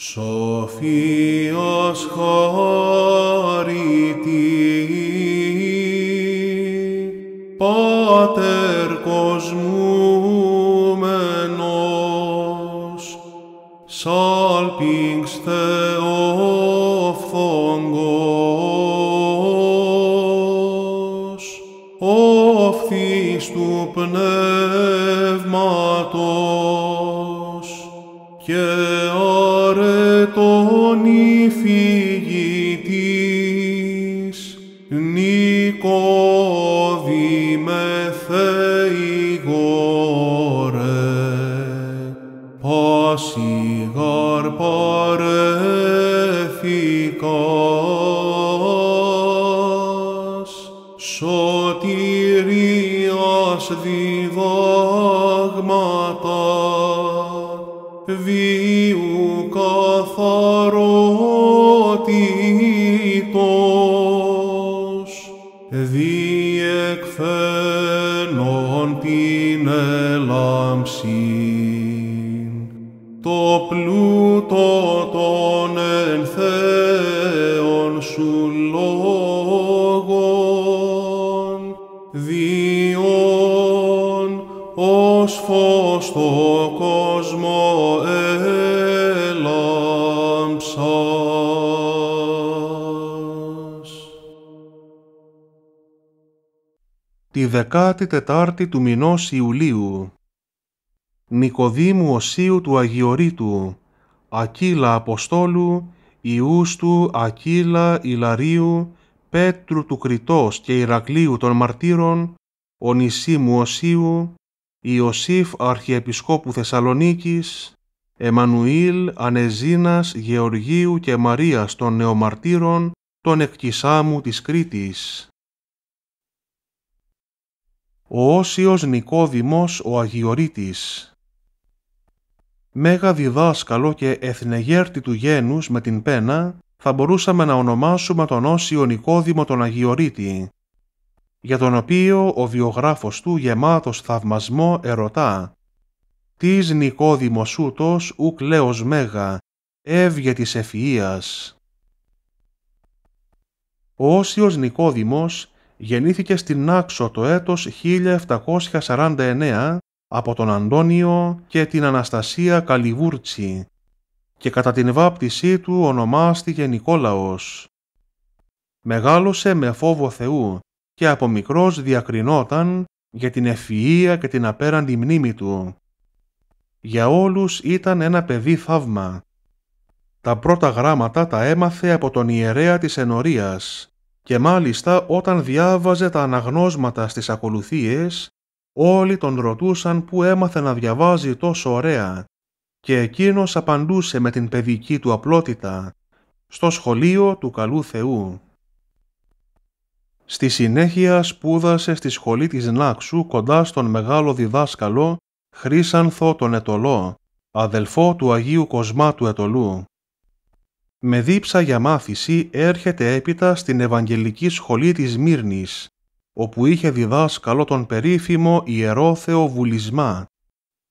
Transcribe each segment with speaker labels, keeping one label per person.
Speaker 1: Σοφίας χάρητη, Πάτερ κοσμούμενος, σάλπιγς Θεόφθογκος, όφθης του πνεύματος, και σωτηρίας διδάγματα, βίου καθαρότητος, διεκφαίνον την έλαμψην, το πλούτο των εν Θεόν σου λόγων,
Speaker 2: 14η του μηνός Ιουλίου. Νικοδήμου Οσίου του Αγιορείτου, Ακύλα Αποστόλου, Ιούστου Ακύλα Ιλαρίου, Πέτρου του Κριτός και Ηρακλείου των Μαρτύρων, Ονισίμου Οσίου, Ιωσήφ Αρχιεπισκόπου Θεσσαλονίκης, Εμμανουήλ Ανεζίνας Γεωργίου και Μαρίας των Νεομαρτύρων, των Εκκισάμου της Κρήτης ο Όσιος Νικόδημος ο Αγιορείτης. Μέγα διδάσκαλο και εθνεγέρτη του γένους με την πένα, θα μπορούσαμε να ονομάσουμε τον Όσιο Νικόδημο τον Αγιορείτη, για τον οποίο ο βιογράφος του γεμάτος θαυμασμό ερωτά «Τις Νικόδημος ούτος ουκ λέος μέγα, έβγε της ευφυΐας». Ο Όσιος Νικόδημος γεννήθηκε στην Άξο το έτος 1749 από τον Αντώνιο και την Αναστασία Καλιβούρτσι και κατά την βάπτισή του ονομάστηκε Νικόλαος. Μεγάλωσε με φόβο Θεού και από μικρός διακρινόταν για την ευφυΐα και την απέραντη μνήμη του. Για όλους ήταν ένα παιδί θαύμα. Τα πρώτα γράμματα τα έμαθε από τον ιερέα της ενορίας και μάλιστα όταν διάβαζε τα αναγνώσματα στις ακολουθίες, όλοι τον ρωτούσαν που έμαθε να διαβάζει τόσο ωραία και εκείνος απαντούσε με την παιδική του απλότητα «Στο σχολείο του καλού Θεού». Στη συνέχεια σπούδασε στη σχολή της Νάξου κοντά στον μεγάλο διδάσκαλο Χρύσανθο τον Ετολό, αδελφό του Αγίου Κοσμά του Ετολού. Με δίψα για μάθηση έρχεται έπειτα στην Ευαγγελική Σχολή της Μύρνης, όπου είχε διδάσκαλο τον περίφημο Ιερό Θεοβουλισμά,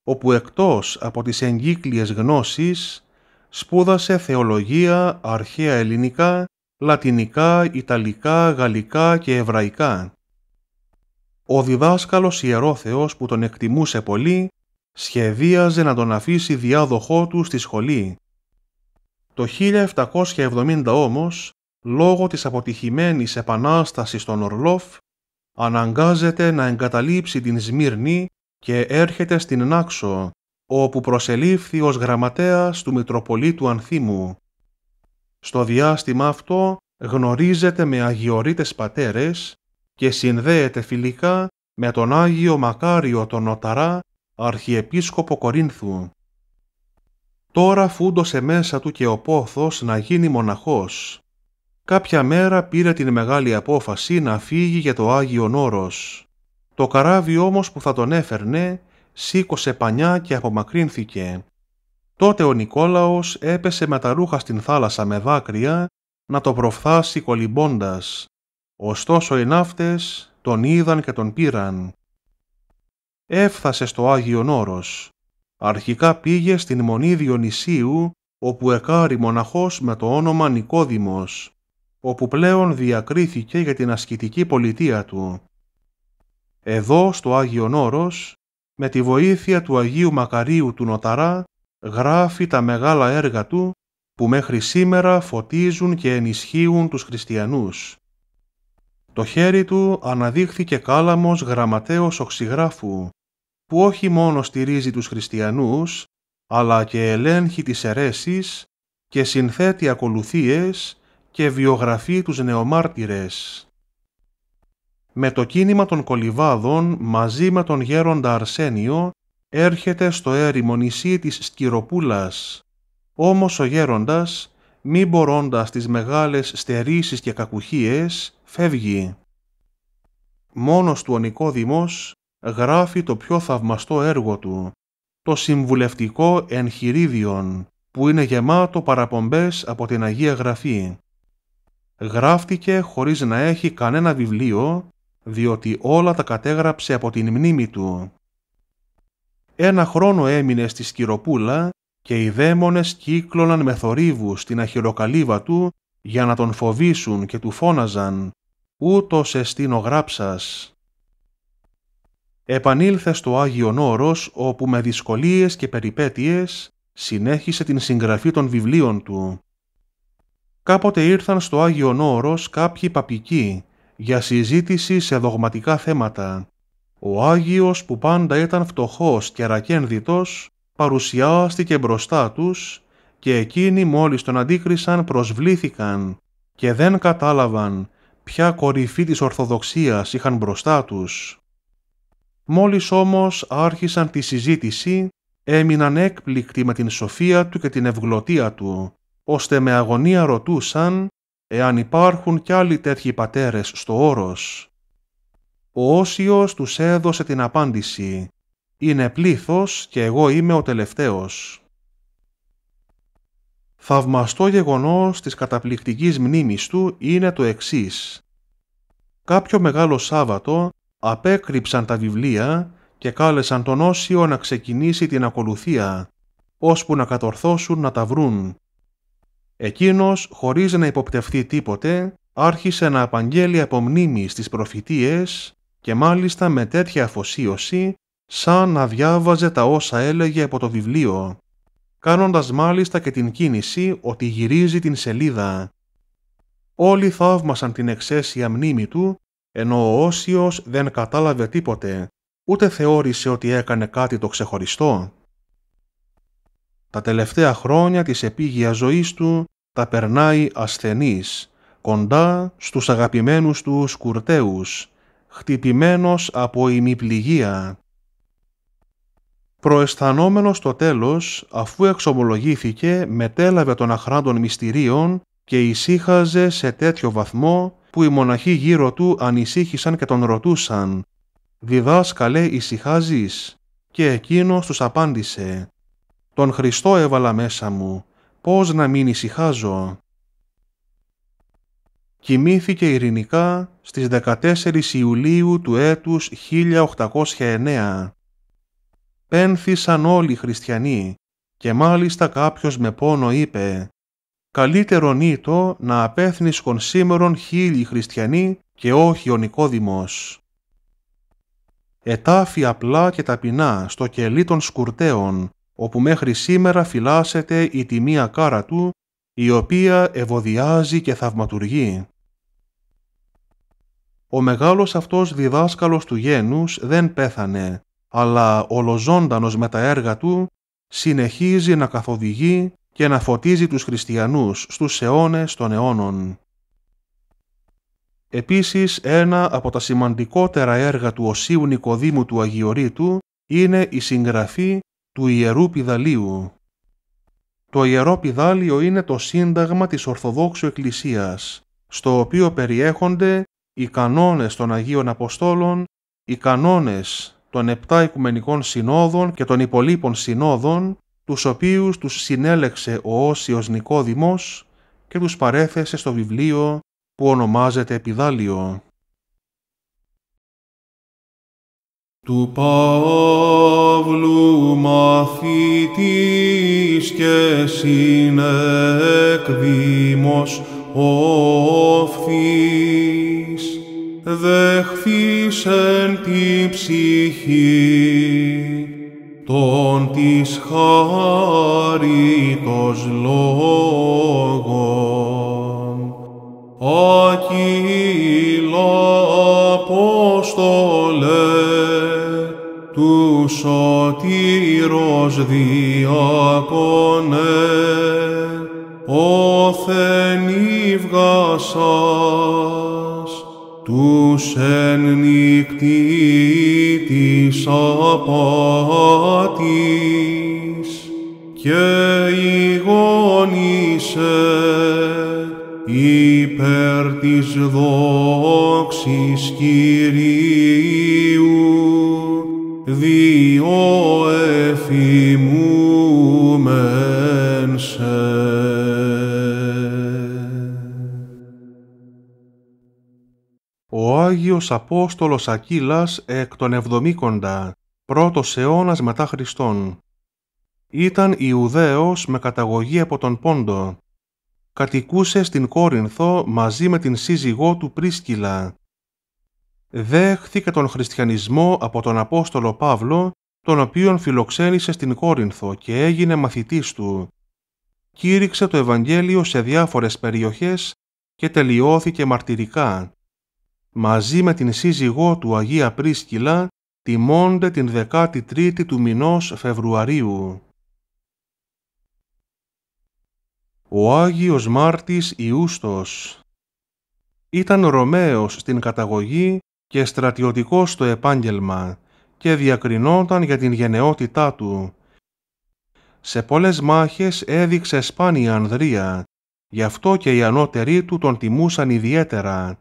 Speaker 2: όπου εκτός από τις εγκύκλιες γνώσεις σπούδασε θεολογία, αρχαία ελληνικά, λατινικά, ιταλικά, γαλλικά και εβραϊκά. Ο διδάσκαλος Ιερόθεος που τον εκτιμούσε πολύ, σχεδίαζε να τον αφήσει διάδοχό του στη σχολή. Το 1770 όμως, λόγω της αποτυχημένης επανάστασης των Ορλόφ, αναγκάζεται να εγκαταλείψει την Σμύρνη και έρχεται στην Νάξο, όπου προσελήφθη ως γραμματέας του Μητροπολίτου Ανθίμου. Στο διάστημα αυτό γνωρίζεται με αγιορείτες πατέρες και συνδέεται φιλικά με τον Άγιο Μακάριο τον Νοταρά, Αρχιεπίσκοπο Κορίνθου. Τώρα φούντωσε μέσα του και ο πόθος να γίνει μοναχός. Κάποια μέρα πήρε την μεγάλη απόφαση να φύγει για το Άγιο Όρος. Το καράβι όμως που θα τον έφερνε σήκωσε πανιά και απομακρύνθηκε. Τότε ο Νικόλαος έπεσε με τα ρούχα στην θάλασσα με δάκρυα να το προφθάσει κολυμπώντας. Ωστόσο οι ναύτες τον είδαν και τον πήραν. Έφθασε στο Άγιο Όρος. Αρχικά πήγε στην Μονή Διονυσίου όπου εκάρει μοναχός με το όνομα Νικόδημος, όπου πλέον διακρίθηκε για την ασκητική πολιτεία του. Εδώ στο Άγιον Όρος, με τη βοήθεια του Αγίου Μακαρίου του Νοταρά, γράφει τα μεγάλα έργα του που μέχρι σήμερα φωτίζουν και ενισχύουν τους χριστιανούς. Το χέρι του αναδείχθηκε κάλαμος γραμματέως οξυγράφου, που όχι μόνο στηρίζει τους χριστιανούς, αλλά και ελέγχει τις αιρέσεις και συνθέτει ακολουθίες και βιογραφεί τους νεομάρτυρες. Με το κίνημα των κολυβάδων μαζί με τον γέροντα Αρσένιο έρχεται στο έρημο νησί της Σκυροπούλας. Όμως ο γέροντας, μη μπορώντας τις μεγάλες στερήσεις και κακουχίες, φεύγει. Μόνος του ο Νικόδημος γράφει το πιο θαυμαστό έργο του, το συμβουλευτικό εγχειρίδιον, που είναι γεμάτο παραπομπές από την Αγία Γραφή. Γράφτηκε χωρίς να έχει κανένα βιβλίο, διότι όλα τα κατέγραψε από την μνήμη του. Ένα χρόνο έμεινε στη Σκυροπούλα και οι δαίμονες κύκλωναν με θορύβους την αχυροκαλύβα του για να τον φοβήσουν και του φώναζαν «Ούτως εστίνο γράψας». Επανήλθε στο Άγιον Όρος όπου με δυσκολίες και περιπέτειες συνέχισε την συγγραφή των βιβλίων του. Κάποτε ήρθαν στο Άγιον Όρος κάποιοι παπικοί για συζήτηση σε δογματικά θέματα. Ο Άγιος που πάντα ήταν φτωχός και ρακένδυτος παρουσιάστηκε μπροστά τους και εκείνοι μόλις τον αντίκρισαν προσβλήθηκαν και δεν κατάλαβαν ποια κορυφή της Ορθοδοξίας είχαν μπροστά τους. Μόλις όμως άρχισαν τη συζήτηση, έμειναν έκπληκτοι με την σοφία του και την ευγλωτία του, ώστε με αγωνία ρωτούσαν εάν υπάρχουν κι άλλοι τέτοιοι πατέρες στο όρος. Ο Όσιος τους έδωσε την απάντηση «Είναι πλήθος και εγώ είμαι ο τελευταίος». Θαυμαστό γεγονός της καταπληκτικής μνήμης του είναι το εξής. Κάποιο μεγάλο Σάββατο απέκρυψαν τα βιβλία και κάλεσαν τον Όσιο να ξεκινήσει την ακολουθία, ώσπου να κατορθώσουν να τα βρουν. Εκείνος, χωρίς να υποπτευθεί τίποτε, άρχισε να απαγγέλει από μνήμη στις προφητείες και μάλιστα με τέτοια αφοσίωση, σαν να διάβαζε τα όσα έλεγε από το βιβλίο, κάνοντας μάλιστα και την κίνηση ότι γυρίζει την σελίδα. Όλοι θαύμασαν την εξαίσια μνήμη του ενώ ο Όσιος δεν κατάλαβε τίποτε, ούτε θεώρησε ότι έκανε κάτι το ξεχωριστό. Τα τελευταία χρόνια της επίγειας ζωής του τα περνάει ασθενής, κοντά στους αγαπημένους του σκουρτέους, χτυπημένος από ημιπληγία. Προαισθανόμενος το τέλος, αφού εξομολογήθηκε, μετέλαβε των αχράντων μυστηρίων και ησύχαζε σε τέτοιο βαθμό που οι μοναχοί γύρω του ανησύχησαν και τον ρωτούσαν «Διδάσκαλε ησυχάζεις» και εκείνος τους απάντησε «Τον Χριστό έβαλα μέσα μου, πώς να μην ησυχάζω» Κοιμήθηκε ειρηνικά στις 14 Ιουλίου του έτους 1809. Πένθησαν όλοι οι χριστιανοί και μάλιστα κάποιος με πόνο είπε καλύτερον ήτο να απέθνησκον σήμερον χίλιοι χριστιανοί και όχι ο Νικόδημος. Ετάφη απλά και ταπεινά στο κελί των σκουρτέων, όπου μέχρι σήμερα φυλάσσεται η τιμία κάρα του, η οποία ευωδιάζει και θαυματουργεί. Ο μεγάλος αυτός διδάσκαλος του γένους δεν πέθανε, αλλά ολοζώντανος με τα έργα του, συνεχίζει να καθοδηγεί και να φωτίζει τους χριστιανούς στους αιώνες των αιώνων. Επίσης, ένα από τα σημαντικότερα έργα του Οσίου Νικοδήμου του Αγιορείτου είναι η συγγραφή του Ιερού Πιδαλίου. Το Ιερό Πιδάλιο είναι το σύνταγμα της Ορθοδόξου Εκκλησίας, στο οποίο περιέχονται οι κανόνες των Αγίων Αποστόλων, οι κανόνες των επτά Οικουμενικών Συνόδων και των υπολείπων Συνόδων τους οποίους τους συνέλεξε ο Όσιος Νικόδημος και τους παρέθεσε στο βιβλίο που ονομάζεται Επιδάλιο.
Speaker 1: του Παύλου μαθητής και συνεκδήμος οφθής, δεχθείς εν τη ψυχή τον της χάριτος λόγων. Ακύλα Απόστολε, τους σωτήρος διακονέ, όθεν ύβγασας, τους εν νύκτη της απάτης και ηγόνισε υπέρ της δόξης Κυρίου διό εφημούμεν
Speaker 2: Άγιος Απόστολος Ακύλας εκ των Εβδομήκοντα, πρώτος αιώνας μετά Χριστόν. Ήταν Ιουδαίος με καταγωγή από τον Πόντο. Κατοικούσε στην Κόρινθο μαζί με την σύζυγό του Πρίσκυλα. Δέχθηκε τον χριστιανισμό από τον Απόστολο Παύλο, τον οποίον φιλοξένησε στην Κόρινθο και έγινε μαθητής του. Κήρυξε το Ευαγγέλιο σε διάφορες περιοχές και τελειώθηκε μαρτυρικά μαζί με την σύζυγό του Αγία Πρίσκυλα τιμώνται την 13η του μηνός Φεβρουαρίου. Ο Άγιος Μάρτης Ιούστος ήταν Ρωμαίος στην καταγωγή και στρατιωτικός στο επάγγελμα και διακρινόταν για την γενναιότητά του. Σε πολλές μάχες έδειξε σπάνια ανδρεία, γι' αυτό και οι ανώτεροι του τον τιμούσαν ιδιαίτερα.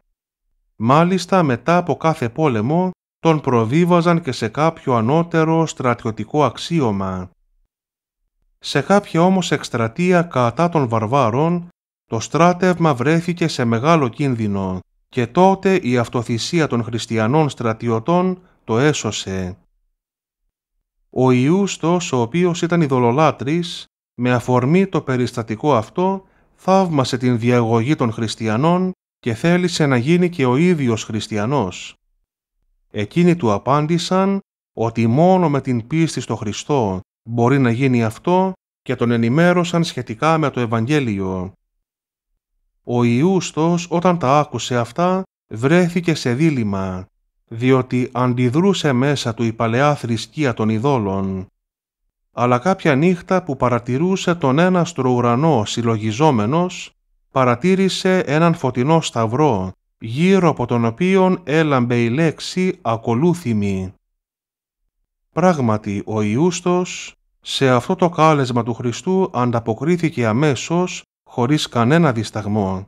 Speaker 2: Μάλιστα μετά από κάθε πόλεμο τον προβίβαζαν και σε κάποιο ανώτερο στρατιωτικό αξίωμα. Σε κάποια όμως εκστρατεία κατά των βαρβάρων, το στράτευμα βρέθηκε σε μεγάλο κίνδυνο και τότε η αυτοθυσία των χριστιανών στρατιωτών το έσωσε. Ο Ιούστος, ο οποίος ήταν ειδωλολάτρης, με αφορμή το περιστατικό αυτό, θαύμασε την διαγωγή των χριστιανών και θέλησε να γίνει και ο ίδιος χριστιανός. Εκείνοι του απάντησαν ότι μόνο με την πίστη στο Χριστό μπορεί να γίνει αυτό και τον ενημέρωσαν σχετικά με το Ευαγγέλιο. Ο Ιούστος όταν τα άκουσε αυτά βρέθηκε σε δίλημα, διότι αντιδρούσε μέσα του η παλαιά θρησκεία των ειδόλων. Αλλά κάποια νύχτα που παρατηρούσε τον ένας στο ουρανό συλλογιζόμενος, παρατήρησε έναν φωτεινό σταυρό, γύρω από τον οποίον έλαμπε η λέξη «ακολούθημη». Πράγματι, ο Ιούστος σε αυτό το κάλεσμα του Χριστού ανταποκρίθηκε αμέσως, χωρίς κανένα δισταγμό.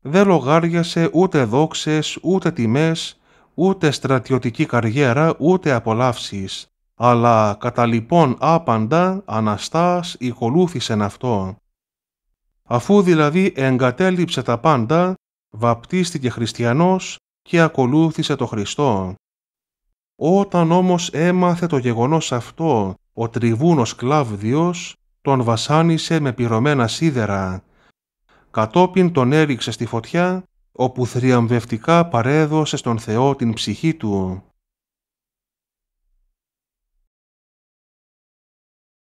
Speaker 2: Δεν λογάριασε ούτε δόξες, ούτε τιμές, ούτε στρατιωτική καριέρα, ούτε απολαύσεις, αλλά κατά λοιπόν άπαντα, αναστάς, οικολούθησεν αυτό. Αφού δηλαδή εγκατέλειψε τα πάντα, βαπτίστηκε χριστιανός και ακολούθησε το Χριστό. Όταν όμως έμαθε το γεγονός αυτό, ο τριβούνος Κλάβδιος τον βασάνισε με πυρωμένα σίδερα. Κατόπιν τον έριξε στη φωτιά, όπου θριαμβευτικά παρέδωσε στον Θεό την ψυχή του.